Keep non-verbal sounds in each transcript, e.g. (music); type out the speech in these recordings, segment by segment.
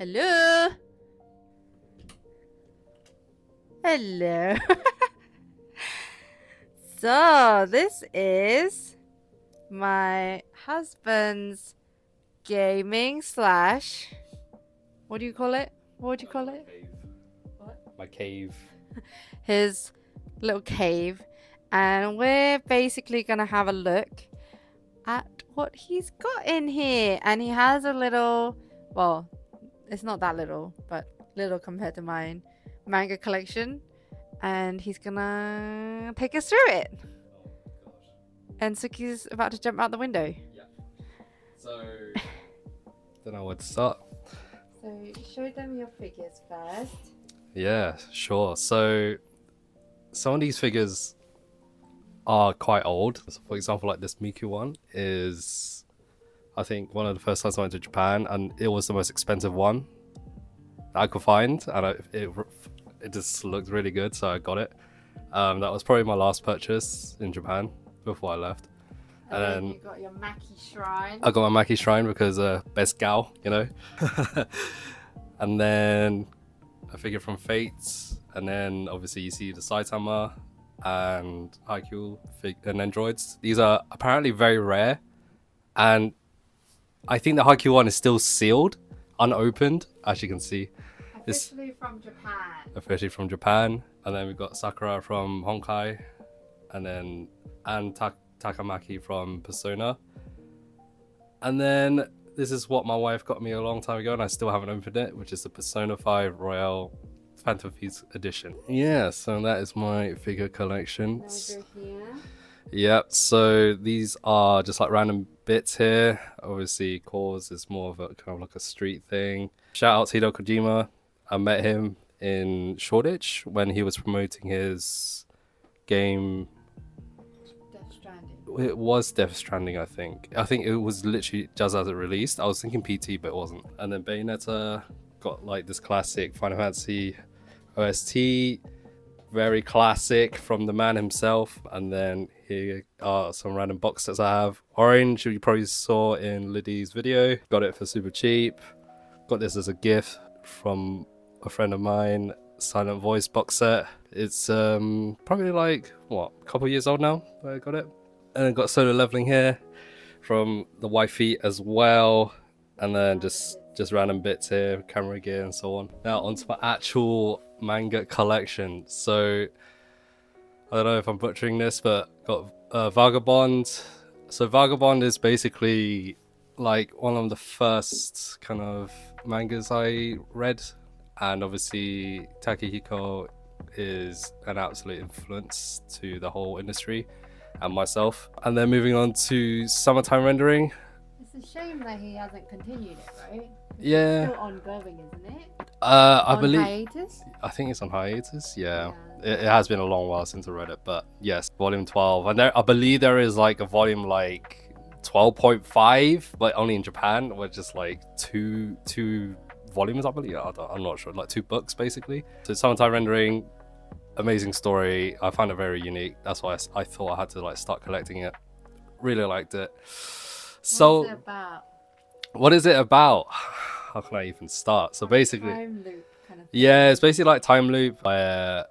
Hello. Hello. (laughs) so, this is my husband's gaming slash. What do you call it? What do you call it? Cave. What? My cave. (laughs) His little cave. And we're basically going to have a look at what he's got in here. And he has a little, well, it's not that little, but little compared to mine, manga collection. And he's gonna take us through it. Oh. And Suki's about to jump out the window. Yeah. So. (laughs) don't know what's up. So show them your figures first. Yeah, sure. So some of these figures are quite old. So for example, like this Miku one is, I think, one of the first times I went to Japan, and it was the most expensive one that I could find, and I, it it just looked really good, so I got it. Um, that was probably my last purchase in Japan before I left. And, And then you got your Maki shrine. I got my Maki Shrine because uh, best gal, you know. (laughs) and then a figure from Fates, and then obviously you see the Saitama and Haikyuu fig- and androids. These are apparently very rare, and I think the Haikyuu one is still sealed, unopened, as you can see, this- Officially from Japan. officially from Japan. And then we've got Sakura from Honkai, and then and Ta- Takamaki from Persona. And then this is what my wife got me a long time ago, and I still haven't opened it, which is the Persona 5 Royal Phantom Thieves Edition. Yeah, so that is my figure collection. Now we here. Yep, so these are just like random bits here. Obviously, Cause is more of a kind of like a street thing. Shout out to Hideo Kojima. I met him in Shoreditch when he was promoting his game. Death Stranding. It was Death Stranding, I think. I think it was literally just as it released. I was thinking PT, but it wasn't. And then Bayonetta got like this classic Final Fantasy OST very classic from the man himself. And then here are some random box sets I have. Orange, you probably saw in Lyddie's video. Got it for super cheap. Got this as a gift from a friend of mine. Silent Voice box set. It's um probably like what a couple years old now. I got it, and then got solo leveling here from the wifey as well, and then just just random bits here, camera gear and so on. Now onto my actual manga collection. So I don't know if I'm butchering this, but got uh, Vagabond. So Vagabond is basically like one of the first kind of mangas I read, and obviously Takehiko is an absolute influence to the whole industry and myself. And then moving on to Summertime Rendering. It's a shame that he hasn't continued it, right? 'Cause Yeah. It's still ongoing, isn't it? Uh, I On believe hiatus? I think it's on hiatus. Yeah. Yeah. It, it has been a long while since I read it, but yes, volume 12. And there, I believe there is like a volume like 12.5, but only in Japan, which is like two two volumes, I believe. I don't, I'm not sure, like two books basically. So Summertime Rendering, amazing story. I found it very unique. That's why I thought I had to like start collecting it. Really liked it. So, What's it about? what is it about? (sighs) How can I even start? So basically, Time loop kind of yeah, it's basically like time loop where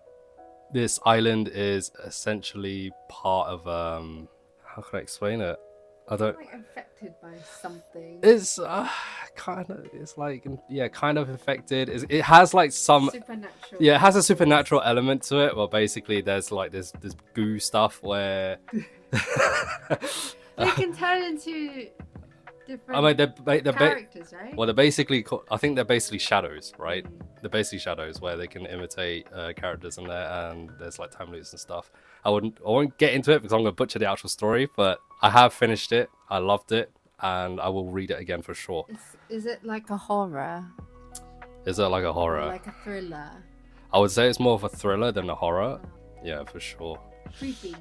this island is essentially part of um how can I explain it? I don't Like infected by something. it's uh, kind of it's like yeah, kind of infected. It's, it has like some Supernatural. yeah, it has a supernatural element to it. Well, basically there's like this this goo stuff where (laughs) (laughs) They (laughs) can turn into different I mean they're, they're ba- characters, right? well they're basically co- I think they're basically shadows, right? Mm. they're basically shadows where they can imitate uh, characters in there and there's like time loops and stuff i wouldn't i won't get into it because i'm going to butcher the actual story but i have finished it i loved it and i will read it again for sure Is, is it like a horror? is it like a Or horror Like a thriller? i would say it's more of a thriller than a horror yeah for sure Creepy.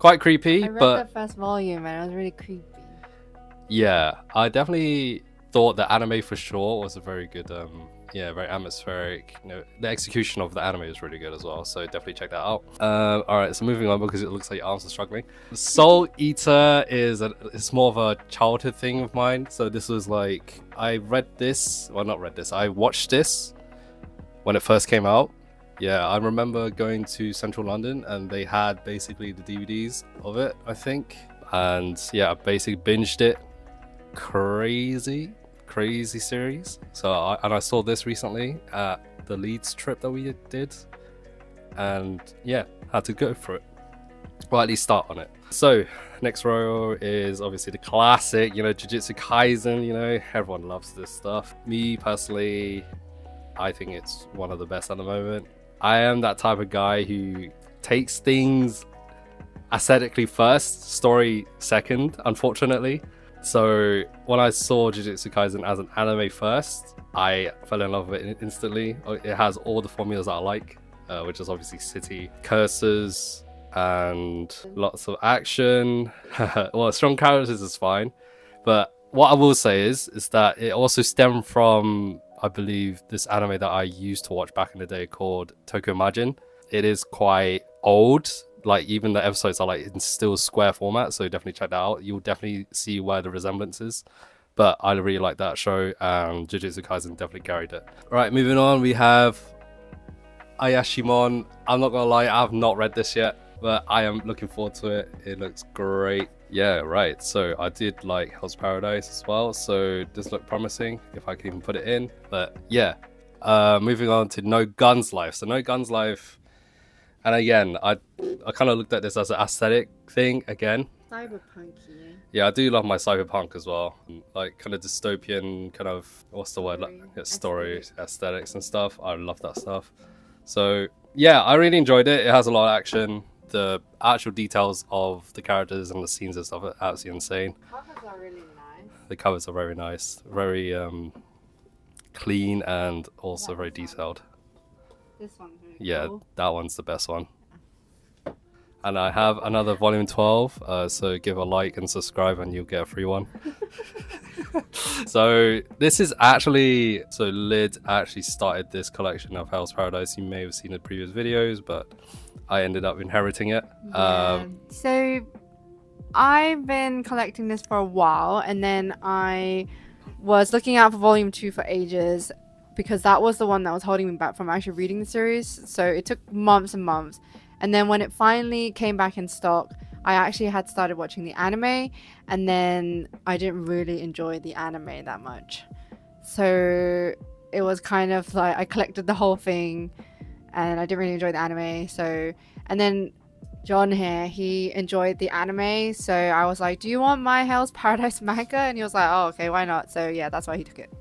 Quite creepy I read but the first volume and it was really creepy. yeah i definitely thought the anime for sure was a very good um yeah, very atmospheric. You know, the execution of the anime is really good as well, so definitely check that out. Um, all right, so moving on because it looks like your arms are struggling. Soul (laughs) Eater is a, it's more of a childhood thing of mine. So this was like I read this, well, not read this. I watched this when it first came out. Yeah, I remember going to Central London and they had basically the DVDs of it, I think. And yeah, I basically binged it. Crazy crazy series. So I, and I saw this recently at the Leeds trip that we did, and yeah, had to go for it. Well, at least start on it. So next row is obviously the classic, you know, Jujutsu Kaisen. You know, everyone loves this stuff. Me personally, I think it's one of the best at the moment. I am that type of guy who takes things aesthetically first, story second, unfortunately. So when I saw Jujutsu Kaisen as an anime first, I fell in love with it instantly. Oh, it has all the formulas I like, uh, which is obviously city curses and lots of action. (laughs) well, strong characters is fine, but what I will say is is that it also stemmed from I believe this anime that I used to watch back in the day called Tokyo Majin. It is quite old like even the episodes are like in still square format, so definitely check that out. You'll definitely see where the resemblance is. But I really like that show, and Jujutsu Kaisen definitely carried it. Right, moving on, we have Ayashimon. I'm not gonna lie, I have not read this yet, but I am looking forward to it. It looks great. Yeah, right. So I did like Hell's Paradise as well, so this looked promising if I can even put it in. But yeah, uh, moving on to No Guns Life. So No Guns Life and again, I I kind of looked at this as an aesthetic thing again. Cyberpunk, yeah. Yeah, I do love my cyberpunk as well, like kind of dystopian, kind of what's the word, like yeah, story Aesthetic. aesthetics and stuff. I love that stuff. So yeah, I really enjoyed it. It has a lot of action. The actual details of the characters and the scenes and stuff are absolutely insane. The covers are really nice. The covers are very nice, very um, clean and also very detailed. This one's really Yeah, cool. that one's the best one. And I have another volume 12, uh, so give a like and subscribe and you'll get a free one. (laughs) so this is actually, so Lid actually started this collection of Hell's Paradise. You may have seen the previous videos, but I ended up inheriting it. Um, so I've been collecting this for a while, and then I was looking out for volume two for ages because that was the one that was holding me back from actually reading the series. So it took months and months. And then when it finally came back in stock, I actually had started watching the anime, and then I didn't really enjoy the anime that much. So it was kind of like I collected the whole thing, and I didn't really enjoy the anime. So, and then John here, he enjoyed the anime, so I was like, "Do you want my Hell's Paradise (laughs) manga?" And he was like, "Oh, okay, why not?" So yeah, that's why he took it.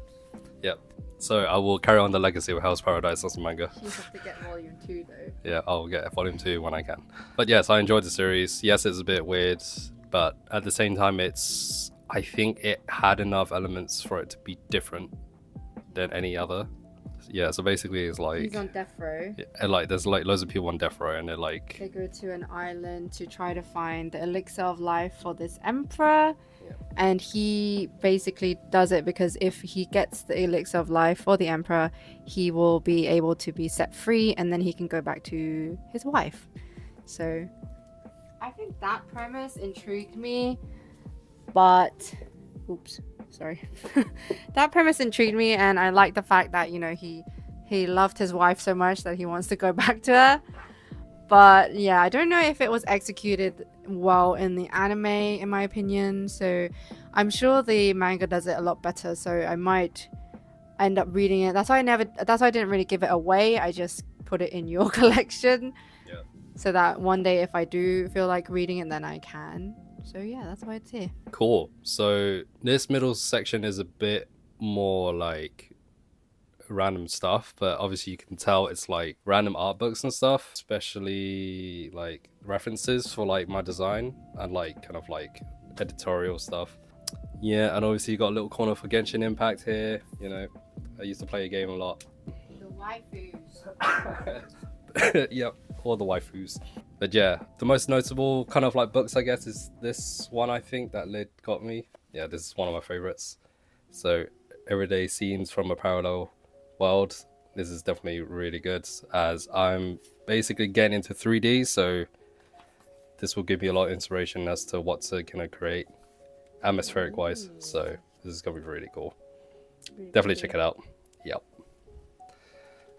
Yep. So I will carry on the legacy of Hell's Paradise as a manga. You have to get volume two though. (laughs) Yeah, I'll get volume two when I can. But yes, I enjoyed the series. Yes, it's a bit weird, but at the same time, it's. I think it had enough elements for it to be different than any other. Yeah, so basically, it's like. He's on death row. and like there's like loads of people on death row and they're like They go to an island to try to find the elixir of life for this emperor. Yeah. And he basically does it because if he gets the elixir of life for the emperor, he will be able to be set free and then he can go back to his wife. So I think that premise intrigued me, but oops, sorry. (laughs) that premise intrigued me and I like the fact that, you know, he he loved his wife so much that he wants to go (laughs) back to her. But yeah, I don't know if it was executed well in the anime, in my opinion. So I'm sure the manga does it a lot better. So I might end up reading it. That's why I never. That's why I didn't really give it away. I just put it in your (laughs) collection. Yeah. So that one day, if I do feel like reading it, then I can. So yeah, that's why it's here. cool. So this middle section is a bit more like random stuff, but obviously you can tell it's like random art books and stuff, especially like references for like my design and like kind of like editorial stuff. Yeah, and obviously you got a little corner for Genshin Impact here. You know, I used to play a game a lot. The waifus. (laughs) yep, all the waifus. But yeah, the most notable kind of like books, I guess, is this one. I think that Lid got me. Yeah, this is one of my favorites. So, everyday scenes from a parallel world, this is definitely really good as I'm basically getting into 3D, so this will give me a lot of inspiration as to what to kind of create atmospheric wise. So this is gonna be really cool. Definitely check it out. Yep.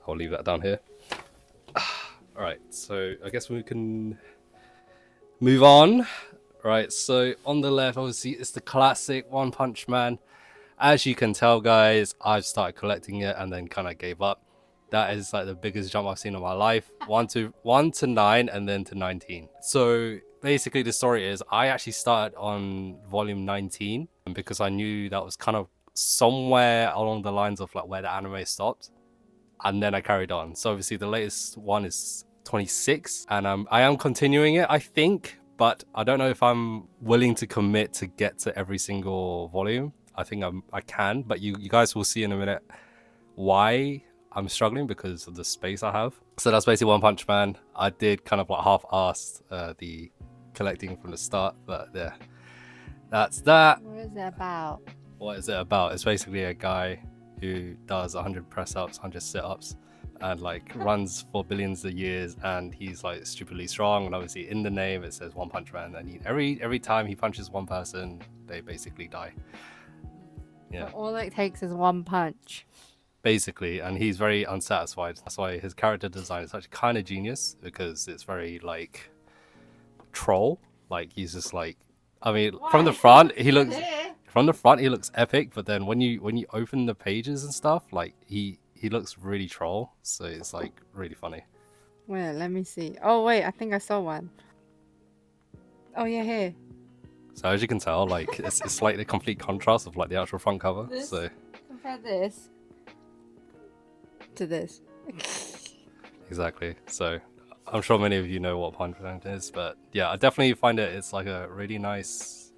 I'll leave that down here. Alright, so I guess we can move on. Right, so on the left, obviously, it's the classic One Punch Man. As you can tell, guys, I've started collecting it and then kind of gave up. That is like the biggest jump I've seen in my life. (laughs) One to one to nine, and then to nineteen. So basically, the story is I actually started on volume nineteen because I knew that was kind of somewhere along the lines of like where the anime stopped, and then I carried on. So obviously, the latest one is 26 and um, I am continuing it I think but I don't know if I'm willing to commit to get to every single volume. I think I'm, I can but you, you guys will see in a minute why I'm struggling because of the space I have. So that's basically One Punch Man. I did kind of like half-assed uh, the collecting from the start but yeah that's that. What is it about? what is it about? It's basically a guy who does 100 press ups 100 sit ups and like runs for billions of years and he's like stupidly strong and obviously in the name it says one punch man and he, every every time he punches one person they basically die. Yeah. But all it takes is one punch. basically and he's very unsatisfied. That's why his character design is actually kind of genius because it's very like troll. Like he's just like i mean from the front he looks from the front he looks epic but then when you when you open the pages and stuff like he he looks really troll so it's like really funny Wait, let me see. Oh wait, I think I saw one. Oh yeah, here. so as you can tell like it's, it's like the complete contrast of like the actual front cover This- so Compare this to this. (laughs) exactly so i'm sure many of you know what punch Man is but yeah i definitely find it it's like a really nice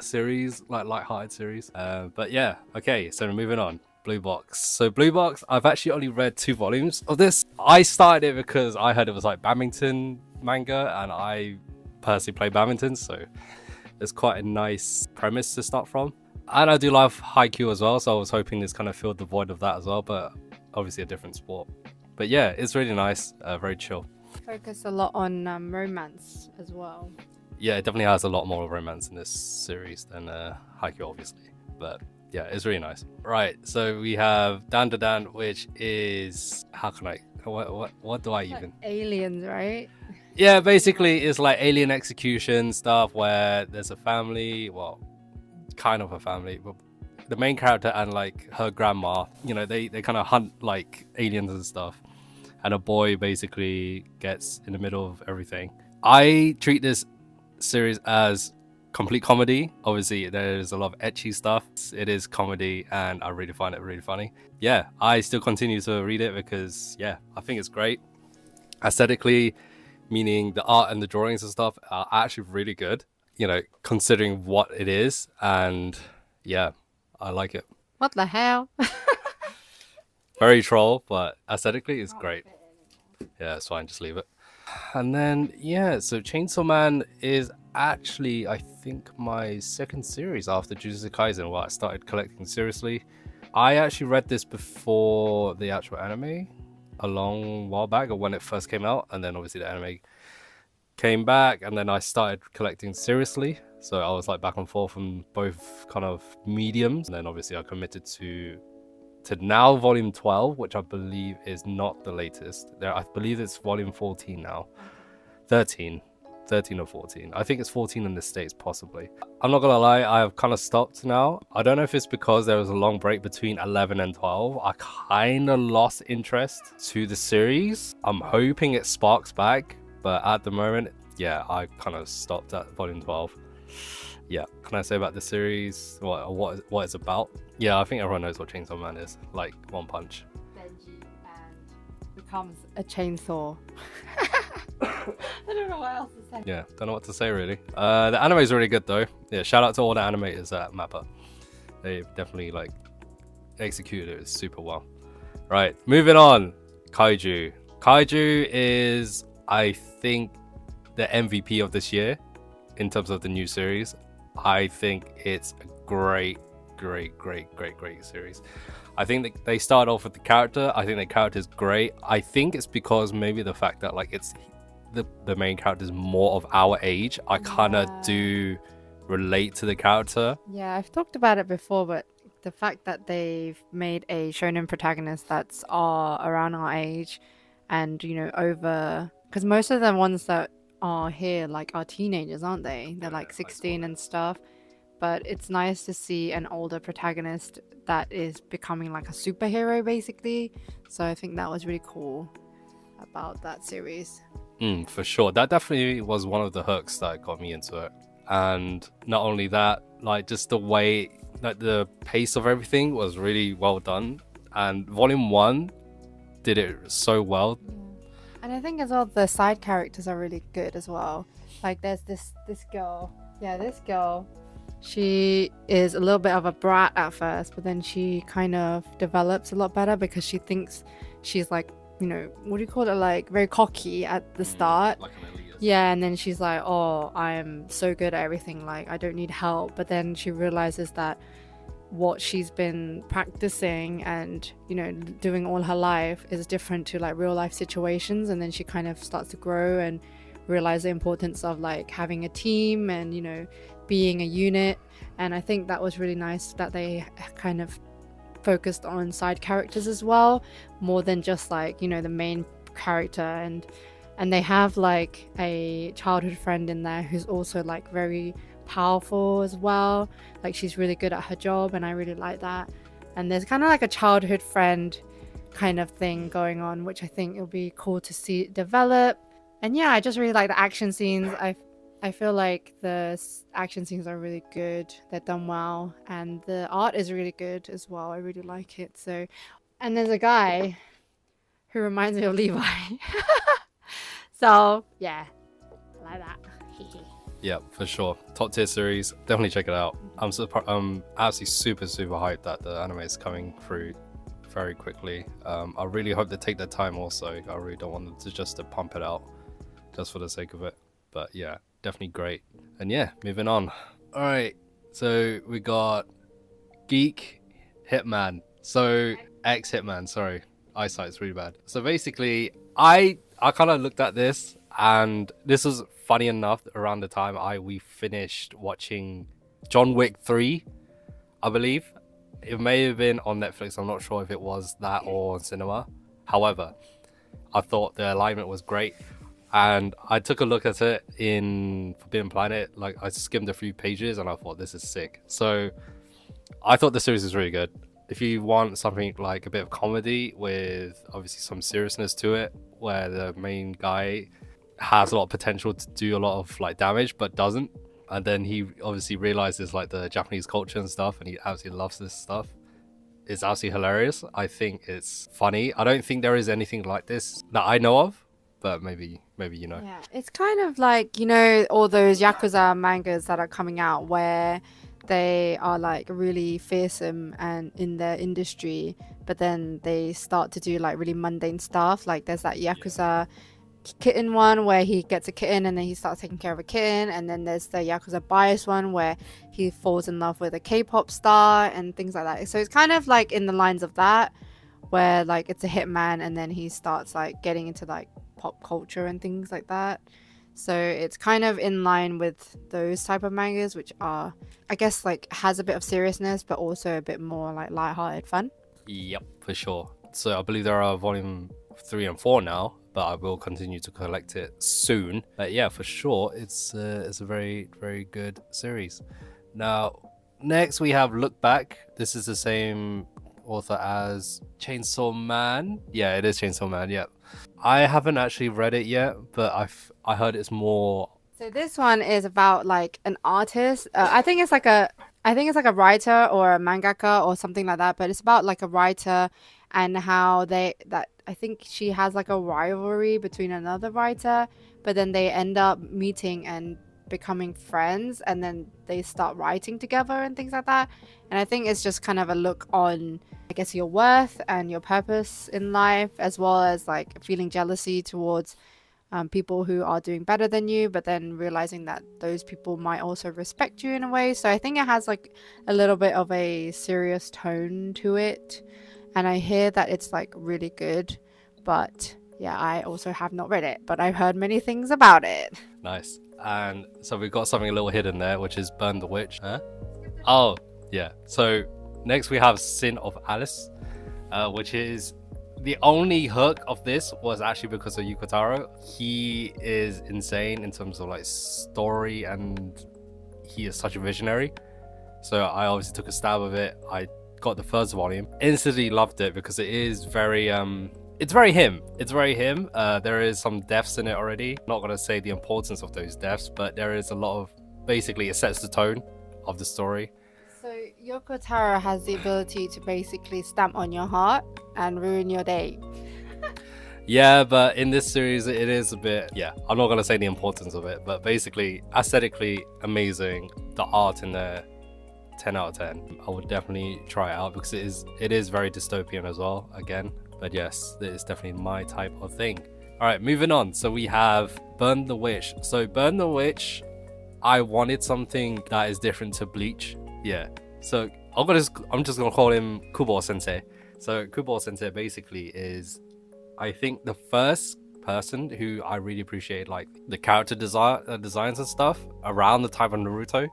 series like light-hearted series uh, but yeah okay so moving on blue box so blue box i've actually only read two volumes of this i started it because i heard it was like badminton manga and i personally play badminton so it's quite a nice premise to start from and i do love Haikyuu as well so i was hoping this kind of filled the void of that as well but obviously a different sport but yeah it's really nice uh, very chill Focus a lot on um, romance as well. yeah, it definitely has a lot more romance in this series than uh, Haikyuu, obviously. But yeah, it's really nice. Right, so we have Dandadan, which is how can I? What what what do I Like even? aliens, right? Yeah, basically, it's like alien execution stuff where there's a family, well, kind of a family, but the main character and like her grandma, you know, they they kind of hunt like aliens and stuff, and a boy basically gets in the middle of everything. I treat this series as complete comedy. Obviously, there's a lot of ecchi stuff. It is comedy, and I really find it really funny. Yeah, I still continue to read it because yeah, I think it's great. Aesthetically, meaning the art and the drawings and stuff are actually really good. You know, considering what it is, and yeah, I like it. What the hell? (laughs) Very troll, but aesthetically, it's great. Yeah, it's fine. Just leave it. And then yeah, so Chainsaw Man is actually I think my second series after Jujutsu Kaisen. Where I started collecting seriously. I actually read this before the actual anime, a long while back, or when it first came out, and then obviously the anime came back, and then I started collecting seriously. So I was like back and forth from both kind of mediums, and then obviously I committed to to now volume 12 which i believe is not the latest there i believe it's volume 14 now 13 13 or 14 i think it's 14 in the states possibly. I'm not gonna lie i have kind of stopped now. I don't know if it's because there was a long break between 11 and 12 i kind of lost interest to the series. I'm hoping it sparks back but at the moment yeah i kind of stopped at volume 12 yeah can i say about the series? What what what it's about? Yeah i think everyone knows what chainsaw man is like one punch. Denji and becomes a chainsaw. (laughs) (laughs) I don't know what else to say. yeah don't know what to say really uh the anime is really good though yeah shout out to all the animators at mappa they definitely like executed it super well right moving on kaiju kaiju is i think the mvp of this year in terms of the new series i think it's a great great, great, great, great series. I think that they start off with the character. I think the character is great. I think it's because maybe the fact that like it's the the main character is more of our age. I kind of Yeah. do relate to the character. Yeah, I've talked about it before, but the fact that they've made a shonen protagonist that's uh, around our age and, you know, over. Because most of the ones that are here, like, are teenagers, aren't they? They're like 16 and stuff. But it's nice to see an older protagonist that is becoming like a superhero, basically. So I think that was really cool about that series. Mm, for sure. That definitely was one of the hooks that got me into it. And not only that, like just the way like the pace of everything was really well done. And volume one did it so well. And I think as well the side characters are really good as well. Like there's this this girl. Yeah, this girl. She is a little bit of a brat at first, but then she kind of develops a lot better because she thinks she's like, you know, what do you call it? Like very cocky at the mm, start. Like an elitist. Yeah, and then she's like, "Oh, I'm so good at everything. Like, I don't need help." But then she realizes that what she's been practicing and you know doing all her life is different to like real life situations, and then she kind of starts to grow and realize the importance of like having a team and you know being a unit. And I think that was really nice that they kind of focused on side characters as well, more than just like you know the main character. And and they have like a childhood friend in there who's also like very powerful as well. Like she's really good at her job and i really like that. And there's kind of like a childhood friend kind of thing going on which i think it'll be cool to see develop. And yeah i just really like the action scenes. I i feel like the action scenes are really good they're done well and the art is really good as well i really like it so and there's a guy who reminds me of levi (laughs) so yeah, I like that. (laughs) Yeah, for sure. Top tier series. Definitely check it out. I'm super, I'm absolutely super super hyped that the anime is coming through very quickly. Um, I really hope they take their time. Also, I really don't want them to just to pump it out just for the sake of it. But yeah, definitely great. And yeah, moving on. All right, so we got Geek Hitman. So ex Hitman. Sorry, eyesight's really bad. So basically, I I kind of looked at this, and this was funny enough. Around the time I we finished watching John Wick three, I believe it may have been on Netflix. I'm not sure if it was that or cinema. However, I thought the alignment was great, and I took a look at it in Forbidden Planet. Like I skimmed a few pages, and I thought this is sick. So I thought the series is really good. If you want something like a bit of comedy with obviously some seriousness to it, where the main guy has a lot of potential to do a lot of like damage but doesn't, and then he obviously realizes like the Japanese culture and stuff, and he absolutely loves this stuff. It's absolutely hilarious. I think it's funny. I don't think there is anything like this that I know of, but maybe maybe you know. Yeah, it's kind of like you know all those yakuza mangas that are coming out where they are like really fearsome and in their industry, but then they start to do like really mundane stuff. Like there's that yakuza kitten one where he gets a kitten and then he starts taking care of a kitten, and then there's the yakuza bias one where he falls in love with a K-pop star and things like that. So it's kind of like in the lines of that, where like it's a hitman and then he starts like getting into like pop culture and things like that. So it's kind of in line with those type of mangas, which are, I guess, like has a bit of seriousness, but also a bit more like light-hearted fun. Yep, for sure. So I believe there are volume three and four now, but I will continue to collect it soon. But yeah, for sure, it's uh, it's a very very good series. Now, next we have Look Back. This is the same author as Chainsaw Man. Yeah, it is Chainsaw Man. Yep. I haven't actually read it yet, but I've I heard it's more. So this one is about like an artist. Uh, I think it's like a, I think it's like a writer or a mangaka or something like that. But it's about like a writer and how they that I think she has like a rivalry between another writer, but then they end up meeting and becoming friends, and then they start writing together and things like that. And I think it's just kind of a look on, I guess, your worth and your purpose in life, as well as like feeling jealousy towards um, people who are doing better than you, but then realizing that those people might also respect you in a way. So I think it has like a little bit of a serious tone to it. And I hear that it's like really good, but yeah, I also have not read it, but I've heard many things about it. Nice. And so we've got something a little hidden there, which is Burn the Witch. Huh? Oh, yeah. So next we have Sin of Alice, uh, which is the only hook of this was actually because of Yoko Taro. He is insane in terms of like story and he is such a visionary. So I obviously took a stab of it. I got the first volume, instantly loved it because it is very um it's very him. It's very him. Uh, there is some deaths in it already. not gonna say the importance of those deaths, but there is a lot of basically it sets the tone of the story. So Yoko Taro has the ability to basically stamp on your heart and ruin your day. (laughs) yeah, but in this series it is a bit yeah, I'm not gonna say the importance of it, but basically aesthetically amazing. The art in there 10 out of 10 i would definitely try it out because it is it is very dystopian as well again but yes, it is definitely my type of thing. All right, moving on. So we have Burn the Witch. So Burn the Witch, I wanted something that is different to Bleach. Yeah. So I'm gonna just, I'm just gonna call him Kubo Sensei. So Kubo Sensei basically is, I think the first person who I really appreciate like the character design uh, designs and stuff around the time of Naruto,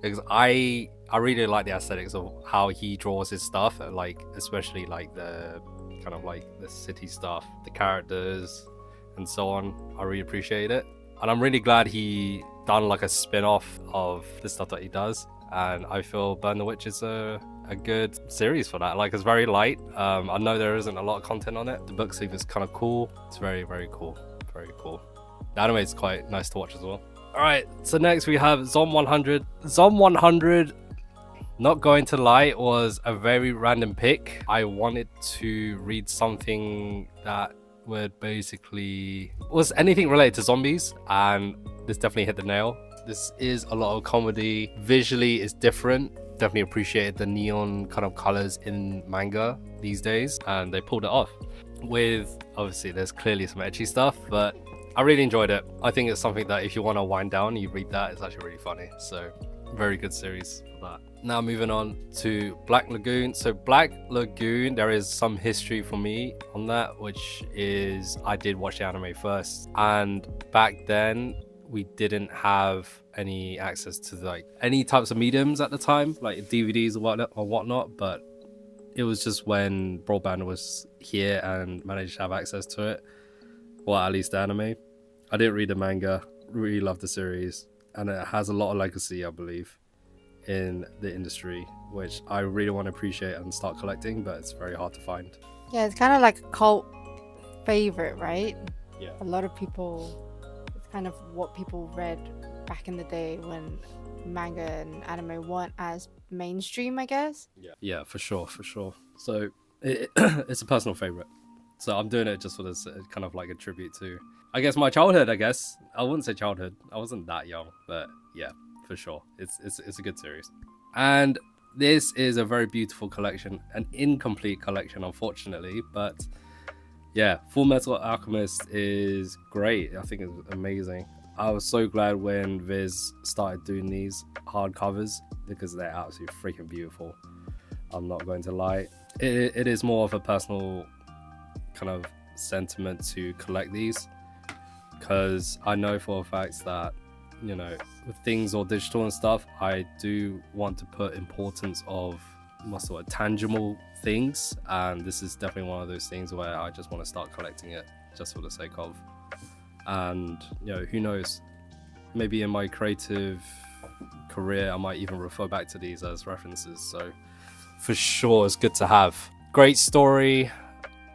because I I really like the aesthetics of how he draws his stuff, like especially like the kind of like the city stuff, the characters, and so on. I really appreciate it, and I'm really glad he done like a spin-off of the stuff that he does. And I feel Burn the Witch is a a good series for that. Like it's very light. Um, I know there isn't a lot of content on it. The book sleeve is kind of cool. It's very very cool, very cool. The anime is quite nice to watch as well. All right, so next we have Zom 100. Zom 100 not going to lie, it was a very random pick. I wanted to read something that would basically was anything related to zombies, and this definitely hit the nail. This is a lot of comedy. Visually, it's different. Definitely appreciated the neon kind of colors in manga these days, and they pulled it off. With obviously, there's clearly some edgy stuff, but I really enjoyed it. I think it's something that if you want to wind down, you read that. It's actually really funny. So, very good series for that now moving on to Black Lagoon. So Black Lagoon, there is some history for me on that, which is I did watch the anime first, and back then we didn't have any access to like any types of mediums at the time, like DVDs or whatnot, or whatnot. But it was just when broadband was here and managed to have access to it, or at least the anime. I didn't read the manga. Really loved the series, and it has a lot of legacy, I believe in the industry, which I really want to appreciate and start collecting, but it's very hard to find. Yeah, it's kind of like a cult favorite, right? Yeah. A lot of people, it's kind of what people read back in the day when manga and anime weren't as mainstream, I guess. Yeah, yeah, for sure, for sure. So it, (clears throat) it's a personal favorite. So I'm doing it just for this uh, kind of like a tribute to, I guess, my childhood. I guess I wouldn't say childhood. I wasn't that young, but yeah, for sure. It's it's it's a good series, and this is a very beautiful collection, an incomplete collection, unfortunately, but yeah, Full Metal Alchemist is great. I think it's amazing. I was so glad when Viz started doing these hardcovers because they're absolutely freaking beautiful. I'm not going to lie. It, it is more of a personal kind of sentiment to collect these because I know for a fact that you know, with things or digital and stuff, I do want to put importance of my sort of tangible things, and this is definitely one of those things where I just want to start collecting it just for the sake of. And you know, who knows? Maybe in my creative career, I might even refer back to these as references. So, for sure, it's good to have. Great story.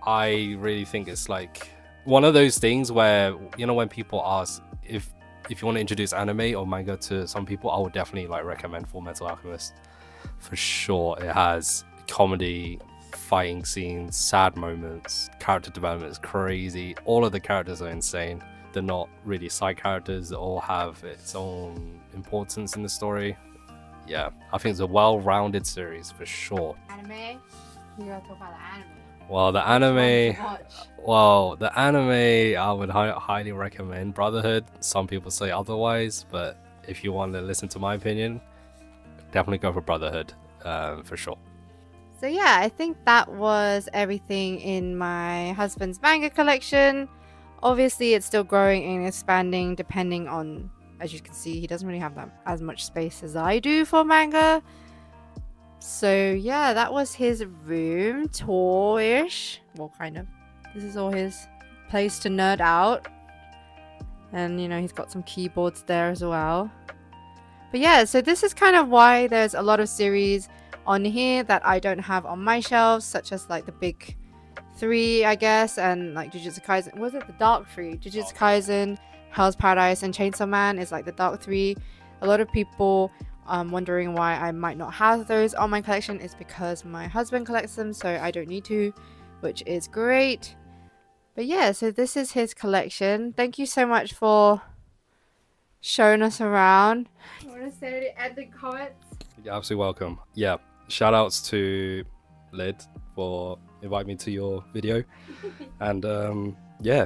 I really think it's like one of those things where you know when people ask if if you want to introduce anime or manga to some people, I would definitely like recommend Full Metal Alchemist for sure. It has comedy, fighting scenes, sad moments, character development is crazy. All of the characters are insane. They're not really side characters. They all have its own importance in the story. Yeah, I think it's a well-rounded series for sure. Anime. You gotta talk about the anime. Well, the anime. Well, the anime I would hi- highly recommend Brotherhood. Some people say otherwise, but if you want to listen to my opinion, definitely go for Brotherhood um, for sure. So yeah, I think that was everything in my husband's manga collection. Obviously, it's still growing and expanding depending on, as you can see, he doesn't really have that as much space as I do for manga. So yeah, that was his room tour-ish. Well, kind of. This is all his place to nerd out. And you know, he's got some keyboards there as well. But yeah, so this is kind of why there's a lot of series on here that I don't have on my shelves, such as like the big three, I guess, and like Jujutsu Kaisen. Was it the Dark Three? Jujutsu Kaisen, Hell's Paradise, and Chainsaw Man is like the Dark Three. A lot of people um, wondering why I might not have those on my collection is because my husband collects them, so I don't need to, which is great. But yeah, so this is his collection. Thank you so much for showing us around. You want to say to add the comments? You're absolutely welcome. Yeah, shout outs to Lid for inviting me to your video. (laughs) and um, yeah,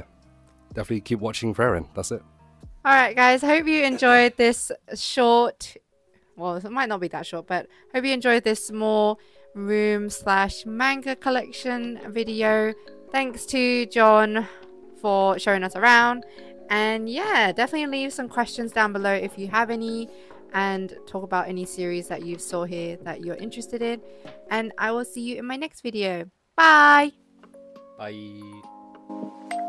definitely keep watching Frieren. That's it. All right, guys. Hope you enjoyed this short. Well, it might not be that short, but hope you enjoyed this small room slash manga collection video. Thanks to John for showing us around. And yeah, definitely leave some questions down below if you have any and talk about any series that you saw here that you're interested in. And I will see you in my next video. Bye. Bye.